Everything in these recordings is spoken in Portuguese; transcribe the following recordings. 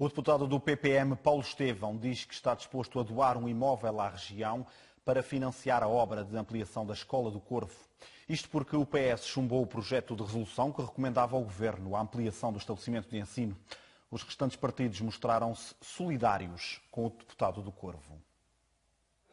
O deputado do PPM, Paulo Estevão, diz que está disposto a doar um imóvel à região para financiar a obra de ampliação da Escola do Corvo. Isto porque o PS chumbou o projeto de resolução que recomendava ao Governo a ampliação do estabelecimento de ensino. Os restantes partidos mostraram-se solidários com o deputado do Corvo.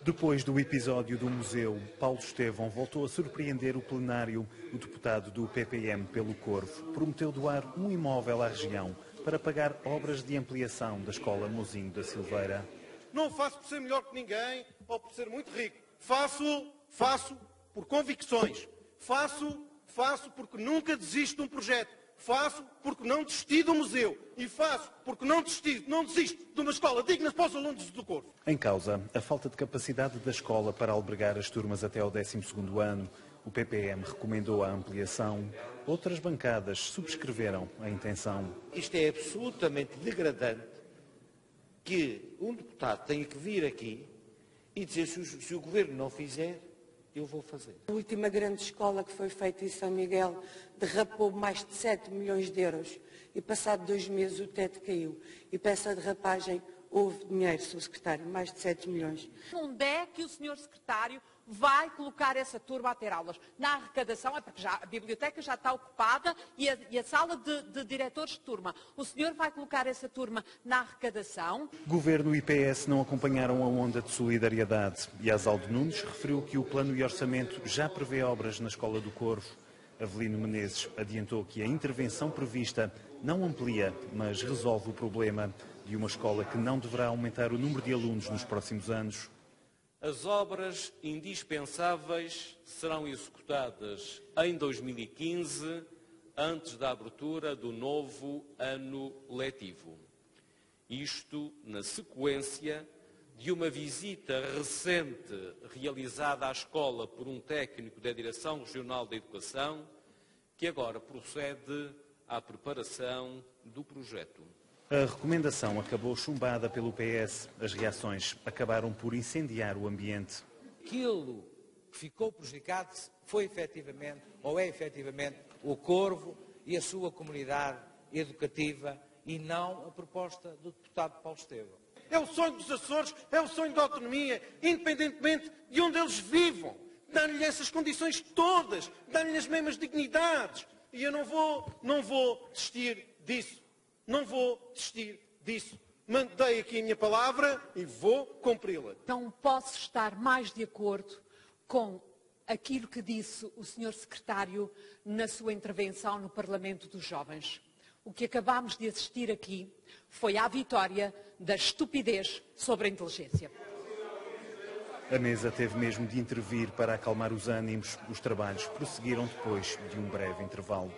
Depois do episódio do museu, Paulo Estevão voltou a surpreender o plenário. O deputado do PPM pelo Corvo prometeu doar um imóvel à região para pagar obras de ampliação da Escola Mozinho da Silveira. Não faço por ser melhor que ninguém ou por ser muito rico. Faço, faço por convicções. Faço, faço porque nunca desisto de um projeto. Faço porque não desisti do museu. E faço porque não desisti, não desisto de uma escola digna para os alunos do Corvo. Em causa, a falta de capacidade da escola para albergar as turmas até ao 12º ano. O PPM recomendou a ampliação. Outras bancadas subscreveram a intenção. Isto é absolutamente degradante que um deputado tenha que vir aqui e dizer se o, se o governo não fizer, eu vou fazer. A última grande escola que foi feita em São Miguel derrapou mais de 7 milhões de euros e passado dois meses o teto caiu. E para essa derrapagem houve dinheiro, Sr. Secretário, mais de 7 milhões. Onde é que o Sr. Secretário vai colocar essa turma a ter aulas? Na arrecadação, é porque já, a biblioteca já está ocupada e a, e a sala de, de, diretores de turma. O senhor vai colocar essa turma na arrecadação? Governo e PS não acompanharam a onda de solidariedade e Asaldo Nunes referiu que o plano e orçamento já prevê obras na Escola do Corvo. Avelino Menezes adiantou que a intervenção prevista não amplia, mas resolve o problema de uma escola que não deverá aumentar o número de alunos nos próximos anos. As obras indispensáveis serão executadas em 2015, antes da abertura do novo ano letivo. Isto na sequência de uma visita recente realizada à escola por um técnico da Direção Regional da Educação, que agora procede à preparação do projeto. A recomendação acabou chumbada pelo PS. As reações acabaram por incendiar o ambiente. Aquilo que ficou prejudicado foi efetivamente, ou é efetivamente, o Corvo e a sua comunidade educativa e não a proposta do deputado Paulo Estevam. É o sonho dos Açores, é o sonho da autonomia, independentemente de onde eles vivam. Dá-lhe essas condições todas, dá-lhe as mesmas dignidades. E eu não vou, não vou desistir disso. Não vou desistir disso. Mandei aqui a minha palavra e vou cumpri-la. Não posso estar mais de acordo com aquilo que disse o Sr. Secretário na sua intervenção no Parlamento dos Jovens. O que acabámos de assistir aqui foi à vitória da estupidez sobre a inteligência. A mesa teve mesmo de intervir para acalmar os ânimos. Os trabalhos prosseguiram depois de um breve intervalo.